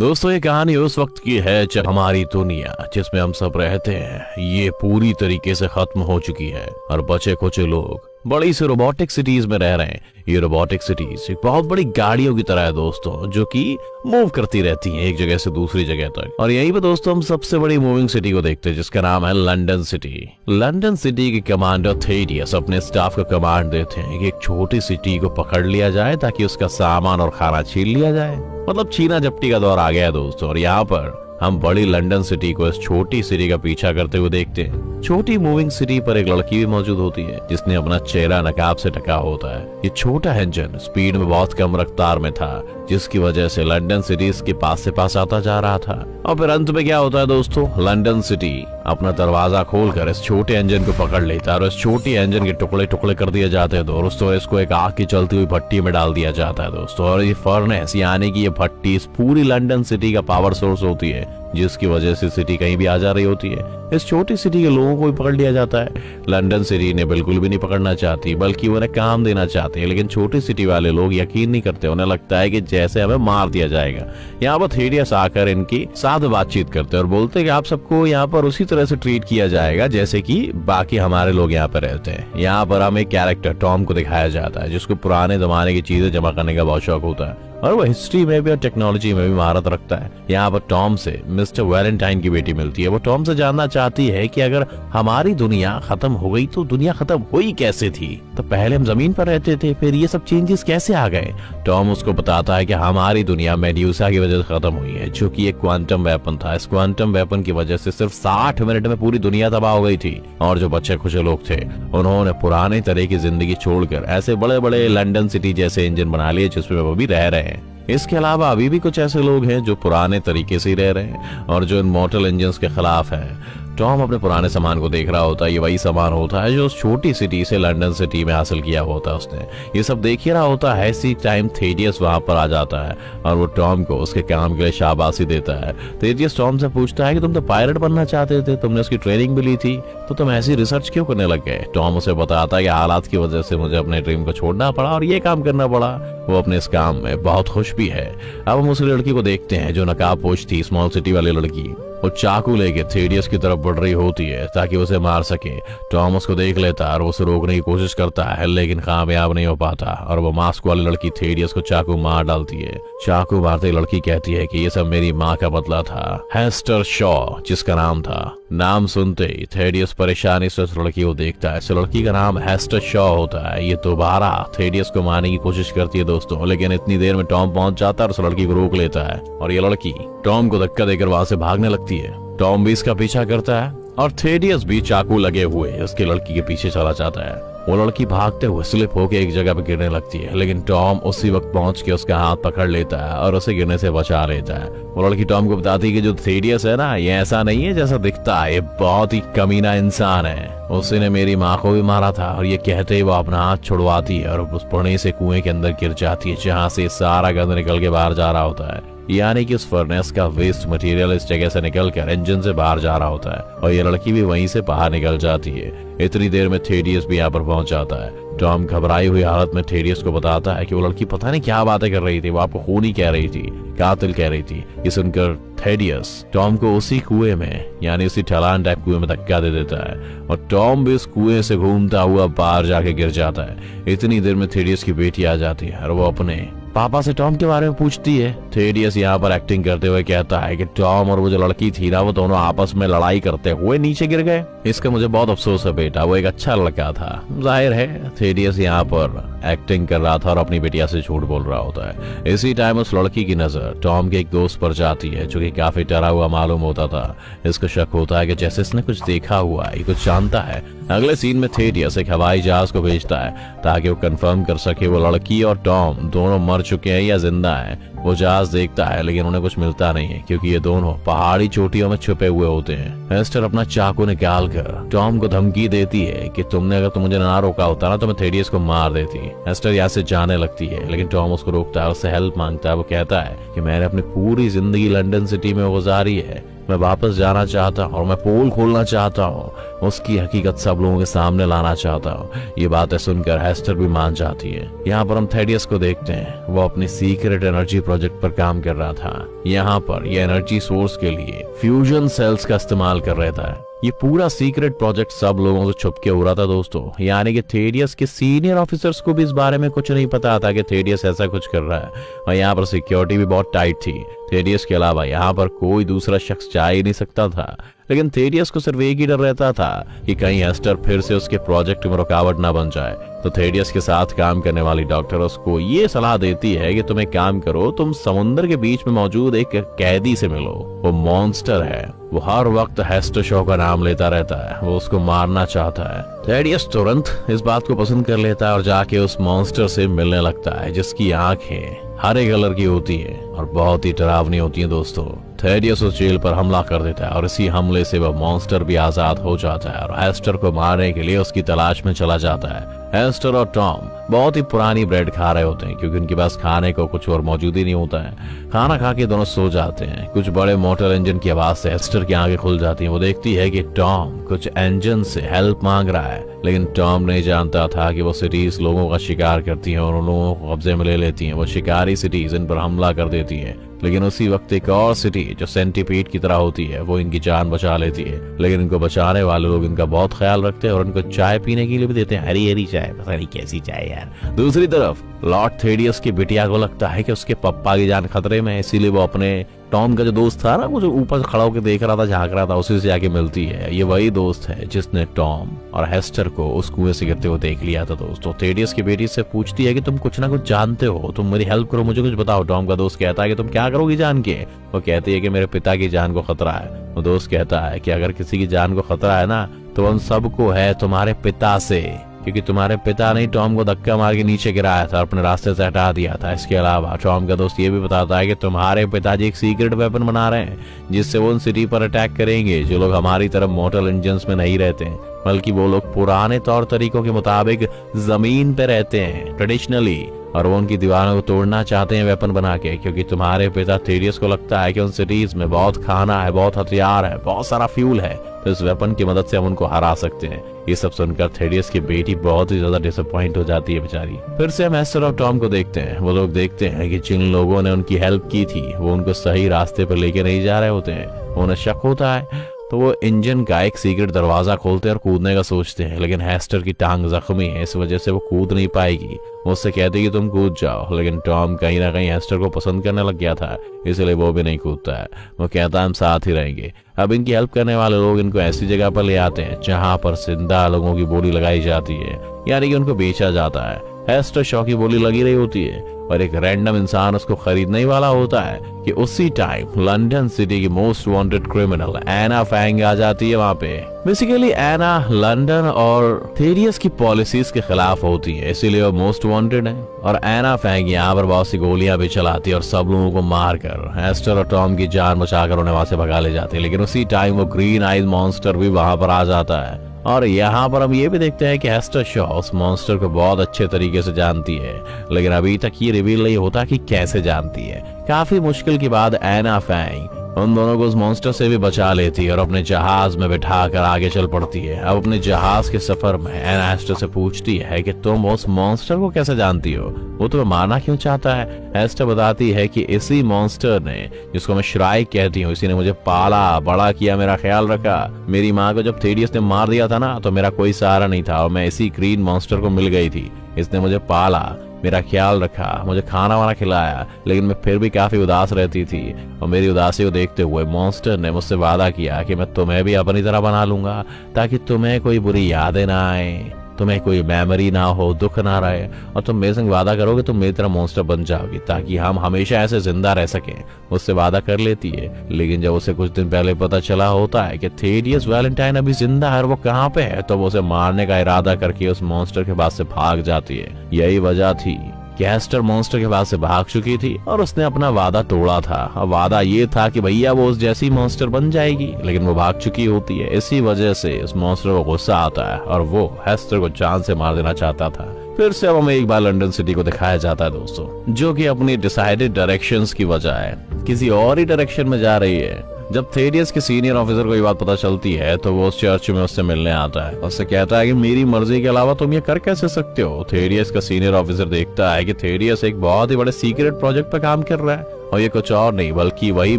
दोस्तों, ये कहानी उस वक्त की है जब हमारी दुनिया, जिसमें हम सब रहते हैं, ये पूरी तरीके से खत्म हो चुकी है और बचे कुछ लोग बड़ी सी रोबोटिक सिटीज़ में रह रहे हैं। ये रोबोटिक सिटीज़ एक बहुत बड़ी गाड़ियों की तरह है दोस्तों, जो कि मूव करती रहती हैं एक जगह से दूसरी जगह तक। और यहीं पे दोस्तों हम सबसे बड़ी मूविंग सिटी को देखते हैं, जिसका नाम है लंदन सिटी लंदन सिटी के कमांडर थेडियस अपने स्टाफ को कमांड देते हैं कि एक छोटी सिटी को पकड़ लिया जाए ताकि उसका सामान और खाना छीन लिया जाए। मतलब छीना झपटी का दौर आ गया दोस्तों, और यहाँ पर हम बड़ी लंदन सिटी को इस छोटी सिटी का पीछा करते हुए देखते हैं। छोटी मूविंग सिटी पर एक लड़की भी मौजूद होती है, जिसने अपना चेहरा नकाब से ढका होता है। ये छोटा इंजन स्पीड में बहुत कम रफ्तार में था, जिसकी वजह से लंदन सिटी इसके पास से पास आता जा रहा था। और फिर अंत में क्या होता है दोस्तों? लंदन सिटी अपना दरवाज़ा खोलकर इस छोटे इंजन को पकड़ लेता है, और इस छोटे इंजन के टुकड़े टुकड़े कर दिए जाते हैं दोस्तों। इसको एक आग की चलती हुई भट्टी में डाल दिया जाता है दोस्तों। और ये फर्नेस यानी कि ये भट्टी इस पूरी लंदन सिटी का पावर सोर्स होती है जिसकी वजह से सिटी कहीं भी आ जा रही होती है। इस छोटी सिटी के लोगों को भी पकड़ लिया जाता है। लंदन सिटी ने बिल्कुल भी नहीं पकड़ना चाहती, बल्कि उन्हें काम देना चाहते हैं, लेकिन छोटी सिटी वाले लोग यकीन नहीं करते, उन्हें लगता है कि जैसे हमें मार दिया जाएगा। यहाँ पर थेडियस आकर इनकी साथ बातचीत करते हैं और बोलते हैं कि आप सबको यहाँ पर उसी तरह से ट्रीट किया जाएगा, जैसे कि बाकी हमारे लोग यहाँ पर रहते हैं। यहाँ पर हमें कैरेक्टर टॉम को दिखाया जाता है, जिसको पुराने जमाने की चीज़ें जमा करने का बहुत शौक होता है। और वो हिस्ट्री में भी और टेक्नोलॉजी में भी महारत रखता है। यहाँ पर टॉम से मिस्टर वैलेंटाइन की बेटी मिलती है। वो टॉम से जानना चाहती है कि अगर हमारी दुनिया खत्म हो गई तो दुनिया खत्म हुई कैसे थी? तो पहले हम ज़मीन पर रहते थे, फिर ये सब चेंजेस कैसे आ गए? टॉम उसको बताता है कि हमारी दुनिया मेड्यूसा की वजह से खत्म हुई है, जो कि एक क्वांटम वेपन था। इस क्वांटम वेपन की वजह से सिर्फ़ साठ मिनट में पूरी दुनिया तबाह हो गई थी और जो बच्चे खुश लोग थे, उन्होंने पुराने तरह की ज़िंदगी छोड़कर ऐसे बड़े बड़े लंडन सिटी जैसे इंजन बना लिए जिसमें वो भी रह रहे हैं। इसके अलावा अभी भी कुछ ऐसे लोग हैं जो पुराने तरीके से रह रहे हैं और जो इन मोटल इंजन के खिलाफ है। टॉम अपने पुराने सामान को देख रहा होता है, ये वही सामान होता है जो उस छोटी सिटी से लंदन सिटी में हासिल किया होता है उसने। ये सब देख ही रहा होता है इसी टाइम थेडियस वहाँ पर आ जाता है और वो टॉम को उसके काम के लिए शाबाशी देता है। थेडियस टॉम से पूछता है कि तुम तो पायलट बनना चाहते थे, तुमने उसकी ट्रेनिंग भी ली थी तो तुम ऐसी रिसर्च क्यों करने लग गए? टॉम उसे बताता है कि हालात की वजह से मुझे अपने ड्रीम को छोड़ना पड़ा और ये काम करना पड़ा। वो अपने इस काम में बहुत खुश भी है। अब हम उस लड़की को देखते हैं, जो नकाब पोच थी स्मॉल सिटी वाली लड़की। वो चाकू लेके थेडियस की तरफ़ बढ़ रही होती है ताकि उसे मार सके। टॉम उसको देख लेता और उसे रोकने की कोशिश करता है, लेकिन कामयाब नहीं हो पाता और वो मास्क वाली लड़की थेडियस को चाकू मार डालती है। चाकू मारते लड़की कहती है कि ये सब मेरी माँ का बदला था, हेस्टर शॉ, जिसका नाम था। नाम सुनते ही थेडियस परेशानी से उस लड़की को देखता है। इस लड़की का नाम हेस्टर शॉ होता है। ये दोबारा थेडियस को मारने की कोशिश करती है दोस्तों, लेकिन इतनी देर में टॉम पहुँच जाता है और उस लड़की को रोक लेता है। और ये लड़की टॉम को धक्का देकर वहाँ से भागने लगती है। टॉम भी इसका पीछा करता है और थेडियस भी चाकू लगे हुए उसकी लड़की के पीछे चला जाता है। वो लड़की भागते हुए स्लिप होकर एक जगह पर गिरने लगती है, लेकिन टॉम उसी वक्त पहुँच के उसका हाथ पकड़ लेता है और उसे गिरने से बचा लेता है। वो लड़की टॉम को बताती है कि जो थेडियस है ना, ये ऐसा नहीं है जैसा दिखता है, ये बहुत ही कमीना इंसान है। उसने मेरी माँ को भी मारा था और ये कहते ही वो अपना हाथ छुड़वाती है और उस पुणे से कुएँ के अंदर गिर जाती है, जहाँ से सारा गंद निकल के बाहर जा रहा होता है। यानी कि उस फर्नेस का वेस्ट मटेरियल इस जगह से निकलकर इंजन से बाहर जा रहा होता है और ये लड़की भी वहीं से बाहर निकल जाती है। इतनी देर में थेडियस भी यहाँ पर पहुँच जाता है। टॉम घबराई हुई हालत में थेडियस को बताता है कि वो लड़की पता नहीं क्या बातें कर रही थी, वो आपको खूनी कह रही थी, कातिल कह रही थी। ये सुनकर थेडियस टॉम को उसी कुएँ में, यानी उसी ठलान टाइप कुएँ में धक्का दे देता है और टॉम भी उस कुएँ से घूमता हुआ बाहर जाके गिर जाता है। इतनी देर में थेडियस की बेटी आ जाती है और वो अपने पापा से टॉम के बारे में पूछती है। थेडियस यहाँ पर एक्टिंग करते हुए कहता है कि टॉम और वो जो लड़की थी ना, वो दोनों आपस में लड़ाई करते हुए नीचे गिर गए। इसका मुझे बहुत अफसोस है बेटा, वो एक अच्छा लड़का था। ज़ाहिर है थेडियस यहाँ पर एक्टिंग कर रहा था और अपनी बेटिया से झूठ बोल रहा होता है। इसी टाइम उस लड़की की नज़र टॉम के एक दोस्त पर जाती है, जो कि काफ़ी डरा हुआ मालूम होता था। इसको शक होता है कि जैसे इसने कुछ देखा हुआ है कुछ जानता है। अगले सीन में थेडियस एक हवाई जहाज़ को भेजता है, ताकि वो कंफर्म कर सके वो लड़की और टॉम दोनों मर चुके हैं या ज़िंदा हैं। वो जहाज़ देखता है, लेकिन उन्हें कुछ मिलता नहीं है, क्योंकि ये दोनों पहाड़ी चोटियों में छुपे हुए होते हैं। एस्टर अपना चाकू निकाल कर टॉम को धमकी देती है कि तुमने अगर तुम मुझे ना रोका होता ना तो मैं थेडियस को मार देती। एस्टर यहाँ से जाने लगती है, लेकिन टॉम उसको रोकता है उससे हेल्प माँगता है। वो कहता है की मैंने अपनी पूरी ज़िंदगी लंडन सिटी में गुजारी है। मैं वापस जाना चाहता हूँ और मैं पोल खोलना चाहता हूँ। उसकी हकीकत सब लोगों के सामने लाना चाहता हूँ। ये बातें सुनकर हेस्टर भी मान जाती है। यहाँ पर हम थेडियस को देखते हैं। वो अपनी सीक्रेट एनर्जी प्रोजेक्ट पर काम कर रहा था। यहाँ पर ये एनर्जी सोर्स के लिए फ्यूजन सेल्स का इस्तेमाल कर रहा था। ये पूरा सीक्रेट प्रोजेक्ट सब लोगों से छुप के हो रहा था दोस्तों। यानी कि थेडियस के सीनियर ऑफिसर्स को भी इस बारे में कुछ नहीं पता था कि थेडियस ऐसा कुछ कर रहा है। और यहाँ पर सिक्योरिटी भी बहुत टाइट थी। थेडियस के अलावा यहाँ पर कोई दूसरा शख्स जा ही नहीं सकता था, लेकिन थेडियस को सिर्फ़ एक ही डर रहता था कि कहीं एस्टर फिर से उसके प्रोजेक्ट में रुकावट ना बन जाए। तो थेडियस के साथ काम करने वाली डॉक्टर उसको ये सलाह देती है कि तुम एक काम करो, तुम समुन्द्र के बीच में मौजूद एक कैदी से मिलो। वो मॉन्स्टर है। वो हर वक्त हेस्टर शो का नाम लेता रहता है। वो उसको मारना चाहता है। थेडियस तुरंत इस बात को पसंद कर लेता है और जाके उस मॉन्स्टर से मिलने लगता है, जिसकी आँखें हरे कलर की होती है और बहुत ही डरावनी होती है दोस्तों। थेडियस उस जेल पर हमला कर देता है और इसी हमले से वह मॉन्स्टर भी आज़ाद हो जाता है और हेस्टर को मारने के लिए उसकी तलाश में चला जाता है। हेस्टर और टॉम बहुत ही पुरानी ब्रेड खा रहे होते हैं क्योंकि उनके पास खाने को कुछ और मौजूद ही नहीं होता है। खाना खा के दोनों सो जाते हैं। कुछ बड़े मोटर इंजन की आवाज़ से हेस्टर की आँखें खुल जाती हैं। वो देखती है कि टॉम कुछ इंजन से हेल्प मांग रहा है। लेकिन टॉम नहीं जानता था कि वो सिटीज़ लोगों का शिकार करती हैं और उन लोगों को कब्जे में ले लेती हैं। वो शिकारी सिटीज़, इन पर हमला कर देती है। लेकिन उसी वक्त एक और सिटी जो सेंटीपीड की तरह होती है, वो इनकी जान बचा लेती है। लेकिन इनको बचाने वाले लोग इनका बहुत ख्याल रखते हैं और इनको चाय पीने के लिए भी देते हैं। हरी हरी चाय, पता नहीं कैसी चाय यार। दूसरी तरफ़, लॉर्ड थेडियस की बिटिया को लगता है कि उसके पप्पा की जान खतरे में इसीलिए वो अपने टॉम का जो दोस्त था ना, वो जो ऊपर खड़ा होकर देख रहा था, झाँक रहा था, उसी से जाके मिलती है। ये वही दोस्त है जिसने टॉम और हेस्टर को उस कुएँ से गिरते हुए देख लिया था दोस्तों। थेडियस की बेटी से पूछती है कि तुम कुछ ना कुछ जानते हो, तुम मेरी हेल्प करो, मुझे कुछ बताओ। टॉम का दोस्त कहता है कि तुम क्या करोगी जान के? वो कहती है कि मेरे पिता की जान को खतरा है। वो दोस्त कहता है कि अगर किसी की जान को खतरा है ना तो उन सबको है तुम्हारे पिता से। क्योंकि तुम्हारे पिता ने टॉम को धक्का मार के नीचे गिराया था और अपने रास्ते से हटा दिया था। इसके अलावा टॉम का दोस्त ये भी बताता है कि तुम्हारे पिताजी एक सीक्रेट वेपन बना रहे हैं, जिससे वो उन सिटी पर अटैक करेंगे, जो लोग हमारी तरफ़ मोटर इंजन में नहीं रहते हैं, बल्कि वो लोग पुराने तौर तरीकों के मुताबिक ज़मीन पे रहते हैं ट्रेडिशनली और वो उनकी दीवारों को तोड़ना चाहते हैं वेपन बना के, क्योंकि तुम्हारे पिता थेरियस को लगता है कि उन सिटीज़ में बहुत खाना है, बहुत हथियार है, बहुत सारा फ्यूल है तो इस वेपन की मदद से हम उनको हरा सकते हैं। ये सब सुनकर थेडियस की बेटी बहुत ही ज़्यादा डिसअपॉइंट हो जाती है बेचारी। फिर से हम एस्टर और टॉम को देखते हैं। वो लोग देखते हैं कि जिन लोगों ने उनकी हेल्प की थी, वो उनको सही रास्ते पर लेके नहीं जा रहे होते हैं। उन्हें शक होता है तो वो इंजन का एक सीक्रेट दरवाज़ा खोलते हैं और कूदने का सोचते हैं, लेकिन हेस्टर की टांग जख्मी है, इस वजह से वो कूद नहीं पाएगी। वो उससे कहते कि तुम कूद जाओ, लेकिन टॉम कहीं ना कहीं हेस्टर को पसंद करने लग गया था, इसलिए वो भी नहीं कूदता है। वो कहता हम साथ ही रहेंगे। अब इनकी हेल्प करने वाले लोग इनको ऐसी जगह पर ले आते हैं, जहाँ पर ज़िंदा लोगों की बोली लगाई जाती है, यानी कि उनको बेचा जाता है। हेस्टर शॉ की बोली लगी रही होती है। और एक रैंडम इंसान उसको खरीदने वाला होता है कि उसी टाइम लंदन सिटी की most wanted criminal Anna Fang आ जाती है वहाँ पे। बेसिकली एना लंदन और थेरियस की पॉलिसीज़ के खिलाफ होती है, इसीलिए वो मोस्ट वांटेड है। और एना फैंग यहाँ पर बहुत सी गोलियाँ भी चलाती है और सब लोगों को मार कर एस्टर और टॉम की जान बचाकर उन्हें वहाँ से भगा ले जाती है। लेकिन उसी टाइम वो ग्रीन आइज़ मॉन्स्टर भी वहाँ पर आ जाता है। और यहाँ पर हम ये भी देखते हैं कि हेस्टर शॉ उस मॉन्स्टर को बहुत अच्छे तरीके से जानती है, लेकिन अभी तक ये रिवील नहीं होता कि कैसे जानती है। काफ़ी मुश्किल के बाद एना फैंग उन दोनों को उस मॉन्स्टर से भी बचा लेती है और अपने जहाज़ में बिठा कर आगे चल पड़ती है। अब अपने जहाज़ के सफ़र में एना से पूछती है कि तुम उस मॉन्स्टर को कैसे जानती हो? वो तुम्हें मारना क्यों चाहता है? एस्टर बताती है कि इसी मॉन्स्टर ने, जिसको मैं श्राइक कहती हूँ इसी ने मुझे पाला, बड़ा किया, मेरा ख्याल रखा। मेरी माँ को जब थेडियस ने मार दिया था ना तो मेरा कोई सहारा नहीं था और मैं इसी ग्रीन मॉन्स्टर को मिल गई थी। इसने मुझे पाला। मेरा ख्याल रखा, मुझे खाना वाना खिलाया, लेकिन मैं फिर भी काफ़ी उदास रहती थी और मेरी उदासी को देखते हुए मॉन्स्टर ने मुझसे वादा किया कि मैं तुम्हें भी अपनी तरह बना लूँगा, ताकि तुम्हें कोई बुरी यादें ना आए। तुम्हें कोई मेमोरी ना हो, दुख ना रहे, और तुम मेरे संग वादा करोगे, तुम मेरी तरह मोस्टर बन जाओगी, ताकि हम हमेशा ऐसे ज़िंदा रह सके। उससे वादा कर लेती है, लेकिन जब उसे कुछ दिन पहले पता चला होता है कि थेडियस वैलेंटाइन अभी ज़िंदा है वो कहाँ पे है तो वो उसे मारने का इरादा करके उस मॉन्स्टर के पास से भाग जाती है। यही वजह थी। कैस्टर मॉन्स्टर के पास से भाग चुकी थी और उसने अपना वादा तोड़ा था। वादा ये था कि भैया वो उस जैसी मॉन्स्टर बन जाएगी, लेकिन वो भाग चुकी होती है। इसी वजह से उस मॉन्स्टर को गुस्सा आता है और वो हेस्टर को जान से मार देना चाहता था। फिर से अब हमें एक बार लंदन सिटी को दिखाया जाता है दोस्तों, जो कि अपनी डिसाइडेड डायरेक्शंस की वजह है। किसी और ही डायरेक्शन में जा रही है। जब थेरियस के सीनियर ऑफिसर को ये बात पता चलती है तो वो उस चर्च में उससे मिलने आता है। उससे कहता है कि मेरी मर्ज़ी के अलावा तुम ये कर कैसे सकते हो? थेरियस का सीनियर ऑफिसर देखता है कि थेरियस एक बहुत ही बड़े सीक्रेट प्रोजेक्ट पर काम कर रहा है। और ये कुछ और नहीं, बल्कि वही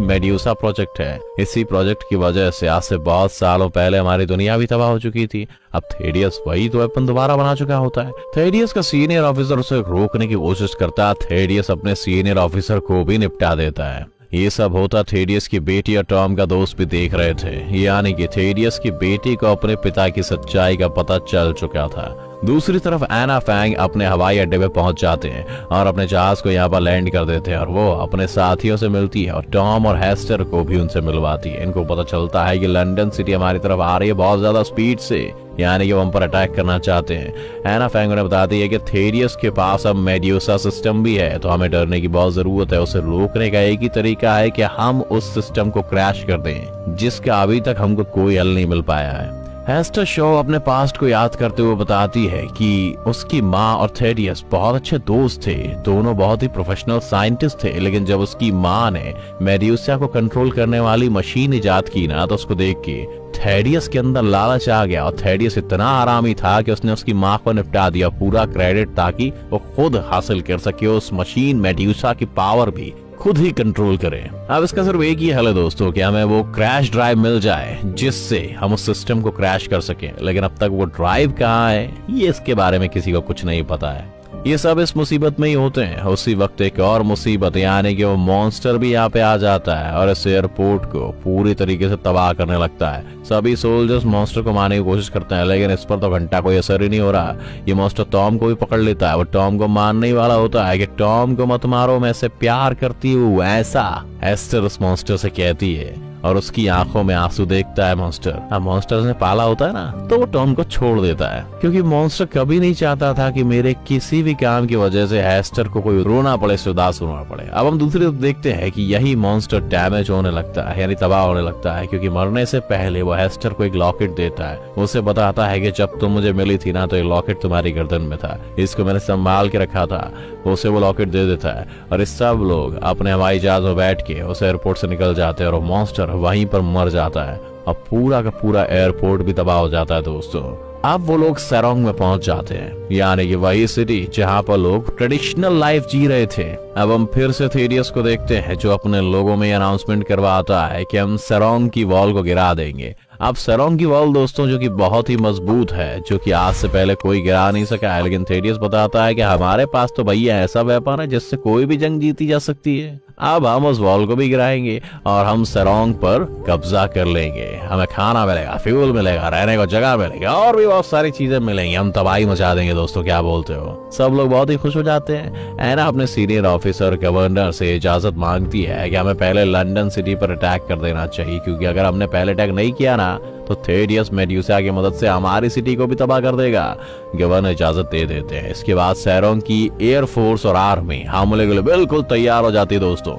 मेड्यूसा प्रोजेक्ट है। इसी प्रोजेक्ट की वजह से आज से बहुत सालों पहले हमारी दुनिया भी तबाह हो चुकी थी। अब थेडियस वही तो वेपन दोबारा बना चुका होता है। थेडियस का सीनियर ऑफिसर उसे रोकने की कोशिश करता है। थेडियस अपने सीनियर ऑफिसर को भी निपटा देता है। ये सब होता थेडियस की बेटी और टॉम का दोस्त भी देख रहे थे। यानी कि थेडियस की बेटी को अपने पिता की सच्चाई का पता चल चुका था। दूसरी तरफ़ एना फैंग अपने हवाई अड्डे पे पहुँच जाते हैं और अपने जहाज़ को यहाँ पर लैंड कर देते हैं और वो अपने साथियों से मिलती है और टॉम और हेस्टर को भी उनसे मिलवाती है। इनको पता चलता है कि लंदन सिटी हमारी तरफ़ आ रही है बहुत ज़्यादा स्पीड से। यानी कि वो हम पर अटैक करना चाहते हैं। एना फैंग ने बताती है कि थेरियस के पास अब मेड्यूसा सिस्टम भी है तो हमें डरने की बहुत ज़रूरत है। उसे रोकने का एक ही तरीका है कि हम उस सिस्टम को क्रैश कर दें, जिसका अभी तक हमको कोई हल नहीं मिल पाया है। हेस्टर शो अपने पास्ट को याद करते हुए बताती है कि उसकी माँ और थेडियस बहुत अच्छे दोस्त थे। दोनों बहुत ही प्रोफेशनल साइंटिस्ट थे, लेकिन जब उसकी माँ ने मेड्यूसिया को कंट्रोल करने वाली मशीन इजाद की ना तो उसको देख के थेडियस के अंदर लालच आ गया और थेडियस इतना आरामी था कि उसने उसकी माँ को निपटा दिया पूरा क्रेडिट ताकि वो खुद हासिल कर सके। उस मशीन मेड्यूसा की पावर भी खुद ही कंट्रोल करें। अब इसका सिर्फ़ एक ही हल है दोस्तों कि हमें वो क्रैश ड्राइव मिल जाए, जिससे हम उस सिस्टम को क्रैश कर सकें। लेकिन अब तक वो ड्राइव कहाँ है, ये इसके बारे में किसी को कुछ नहीं पता है। ये सब इस मुसीबत में ही होते हैं। उसी वक्त एक और मुसीबत, यानी कि वो मॉन्स्टर भी यहाँ पे आ जाता है और इस एयरपोर्ट को पूरी तरीके से तबाह करने लगता है। सभी सोल्जर्स मॉन्स्टर को मारने की कोशिश करते हैं, लेकिन इस पर तो घंटा कोई असर ही नहीं हो रहा। ये मॉन्स्टर टॉम को भी पकड़ लेता है। वो टॉम को मारने वाला होता है कि टॉम को मत मारो, मैं से प्यार करती हूँ, ऐसा एस्टर उस मॉन्स्टर से कहती है। और उसकी आँखों में आँसू देखता है मॉन्स्टर अब मॉन्स्टर ने पाला होता है ना तो वो टॉम को छोड़ देता है। क्योंकि मॉन्स्टर कभी नहीं चाहता था कि मेरे किसी भी काम की वजह से हेस्टर को कोई रोना पड़े से उदास होना पड़े। अब हम दूसरी तरफ़ देखते हैं कि यही मॉन्स्टर डैमेज होने लगता है, यानी तबाह होने लगता है, क्योंकि मरने से पहले वो हेस्टर को एक लॉकेट देता है। उसे बताता है कि जब तुम मुझे मिली थी ना तो एक लॉकेट तुम्हारी गर्दन में था। इसको मैंने संभाल के रखा था। उसे वो लॉकेट दे देता है। और इस सब लोग अपने हवाई जहाज़ में बैठ के उस एयरपोर्ट से निकल जाते हैं और मॉन्स्टर वहीं पर मर जाता है। और पूरा का पूरा एयरपोर्ट भी तबाह हो जाता है दोस्तों। अब वो लोग सरोंग में पहुँच जाते हैं। यानी कि वही सिटी जहाँ पर लोग ट्रेडिशनल लाइफ जी रहे थे। अब हम फिर से थेरियस को देखते हैं, जो अपने लोगों में अनाउंसमेंट करवाता है कि हम सरोंग की वॉल को गिरा देंगे। अब सरोंग की वॉल दोस्तों, जो कि बहुत ही मज़बूत है, जो कि आज से पहले कोई गिरा नहीं सका। लेकिन थेरियस बताता है कि हमारे पास तो भैया ऐसा व्यापार है जिससे कोई भी जंग जीती जा सकती है। अब हम उस वॉल को भी गिराएँगे और हम सरोंग पर कब्जा कर लेंगे। हमें खाना मिलेगा, फ्यूल मिलेगा, रहने को जगह मिलेगी, और भी बहुत सारी चीज़ें मिलेंगी। हम तबाही मचा देंगे दोस्तों, क्या बोलते हो? सब लोग बहुत ही खुश हो जाते हैं। एना अपने सीनियर ऑफिसर गवर्नर से इजाज़त मांगती है कि हमें पहले लंदन सिटी पर अटैक कर देना चाहिए, क्योंकि अगर हमने पहले अटैक नहीं किया ना तो थेडियस मेड्यूसा की मदद से हमारी सिटी को भी तबाह कर देगा। गवर्नर इजाज़त दे देते हैं। इसके बाद सैरों की एयरफोर्स और आर्मी हमले के लिए बिल्कुल तैयार हो जाती है दोस्तों।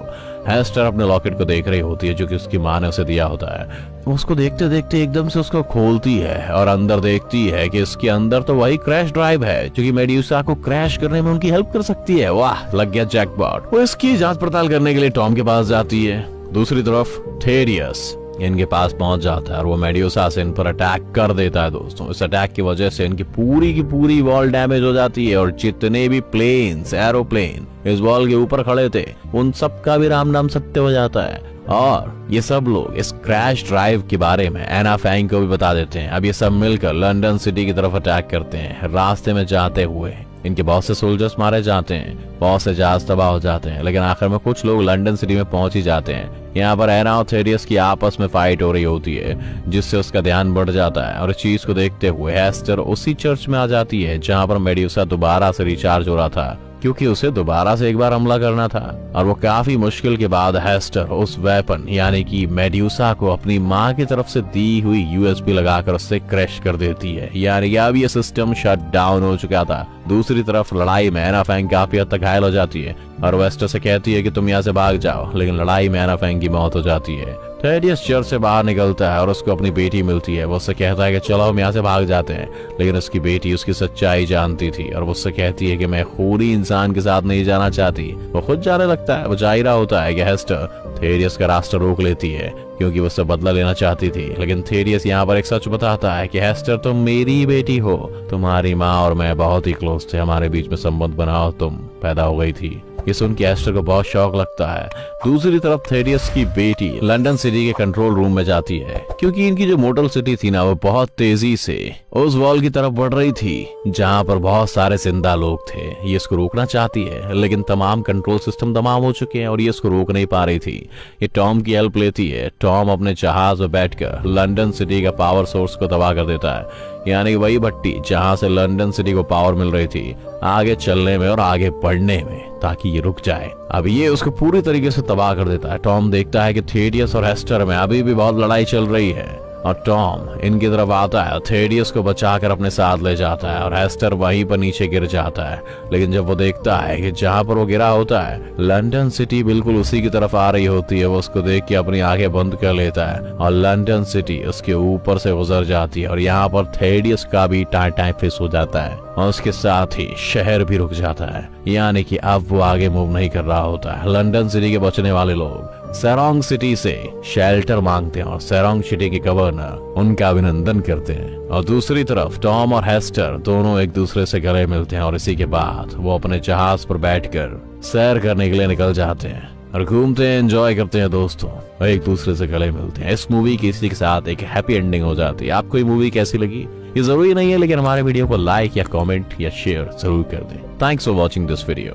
हेस्टर अपने लॉकेट को देख रही होती है, जो कि उसकी माँ ने उसे दिया होता है। उसको देखते देखते एकदम से उसको खोलती है और अंदर देखती है कि इसके अंदर तो वही क्रैश ड्राइव है, जो कि मेड्यूसा को क्रैश करने में उनकी हेल्प कर सकती है। वाह, लग गया जैकपॉट वो इसकी जाँच पड़ताल करने के लिए टॉम के पास जाती है। दूसरी तरफ़ थेरियस इनके पास पहुँच जाता है और वो मेडियोसा से इन पर अटैक कर देता है दोस्तों। इस अटैक की वजह से इनकी पूरी की पूरी वॉल डैमेज हो जाती है और जितने भी प्लेन्स एरोप्लेन इस वॉल के ऊपर खड़े थे, उन सब का भी राम नाम सत्य हो जाता है। और ये सब लोग इस क्रैश ड्राइव के बारे में एना फैंग को भी बता देते हैं। अब ये सब मिलकर लंदन सिटी की तरफ़ अटैक करते हैं, रास्ते में जाते हुए। इनके बहुत से सोल्जर्स मारे जाते हैं। बहुत से जहाज़ तबाह हो जाते हैं। लेकिन आखिर में कुछ लोग लंदन सिटी में पहुँच ही जाते हैं। यहाँ पर एना और थेरियस की आपस में फाइट हो रही होती है, जिससे उसका ध्यान बढ़ जाता है और इस चीज़ को देखते हुए एस्टर उसी चर्च में आ जाती है, जहाँ पर मेड्यूसा दोबारा से रिचार्ज हो रहा था। क्योंकि उसे दोबारा से एक बार हमला करना था। और वो काफ़ी मुश्किल के बाद हेस्टर उस वेपन यानी कि मेड्यूसा को अपनी माँ की तरफ़ से दी हुई यूएसबी लगाकर उससे क्रैश कर देती है। यानी अब ये सिस्टम शट डाउन हो चुका था। दूसरी तरफ़ लड़ाई में एना फैंग काफ़ी हद तक घायल हो जाती है। और वेस्टर से कहती है कि तुम यहाँ से भाग जाओ, लेकिन लड़ाई में एना फैंग की मौत हो जाती है। थेडियस चर्च से बाहर निकलता है और उसको अपनी बेटी मिलती है। वो उससे कहता है कि चलो हम यहाँ से भाग जाते हैं। लेकिन उसकी बेटी उसकी सच्चाई जानती थी और वो उससे कहती है कि मैं खूनी इंसान के साथ नहीं जाना चाहती। वो खुद जाने लगता है। वो जा रहा होता है कि हेस्टर थेरियस का रास्ता रोक लेती है, क्योंकि वो उससे बदला लेना चाहती थी। लेकिन थेरियस यहाँ पर एक सच बताता है कि हेस्टर, तुम मेरी बेटी हो। तुम्हारी माँ और मैं बहुत ही क्लोज थे। हमारे बीच में संबंध बनाओ। तुम पैदा हो गई थी। ये सुन के एस्टर को बहुत शौक लगता है। दूसरी तरफ़ थेरियस की बेटी लंदन सिटी के कंट्रोल रूम में जाती है, क्योंकि इनकी जो मोटल सिटी थी ना, वो बहुत तेज़ी से उस वॉल की तरफ़ बढ़ रही थी, जहाँ पर बहुत सारे ज़िंदा लोग थे। ये इसको रोकना चाहती है, लेकिन तमाम कंट्रोल सिस्टम तमाम हो चुके हैं और ये इसको रोक नहीं पा रही थी। ये टॉम की हेल्प लेती है। टॉम अपने जहाज़ में बैठकर लंदन सिटी का पावर सोर्स को तबाह कर देता है, यानी वही भट्टी जहाँ से लंदन सिटी को पावर मिल रही थी, आगे चलने में और आगे बढ़ने में। ताकि ये रुक जाए। अब ये उसको पूरी तरीके से तबाह कर देता है। टॉम देखता है कि थेडियस और हेस्टर में अभी भी बहुत लड़ाई चल रही है। और टॉम इनकी तरफ़ आता है थेडियस को बचाकर अपने साथ ले जाता है और हेस्टर वहीं पर नीचे गिर जाता है। लेकिन जब वो देखता है कि जहाँ पर वो गिरा होता है, लंदन सिटी बिल्कुल उसी की तरफ़ आ रही होती है। वो उसको देख के अपनी आँखें बंद कर लेता है और लंदन सिटी उसके ऊपर से गुजर जाती है और यहाँ पर थेडियस का भी टाइम टाइम फिस हो जाता है और उसके साथ ही शहर भी रुक जाता है। यानी कि अब वो आगे मूव नहीं कर रहा होता है। लंदन सिटी के बचने वाले लोग सैरोंग सिटी से शेल्टर मांगते हैं और सैरोंग सिटी के गवर्नर उनका अभिनंदन करते हैं। और दूसरी तरफ़ टॉम और हेस्टर दोनों एक दूसरे से गले मिलते हैं और इसी के बाद वो अपने जहाज़ पर बैठकर सैर करने के लिए निकल जाते हैं और घूमते हैं एंजॉय करते हैं दोस्तों। और एक दूसरे से गले मिलते हैं। इस मूवी की इसी के साथ एक हैप्पी एंडिंग हो जाती है। आपको ये मूवी कैसी लगी? ये ज़रूरी नहीं है, लेकिन हमारे वीडियो को लाइक या कमेंट या शेयर ज़रूर कर दें। Thanks for watching this video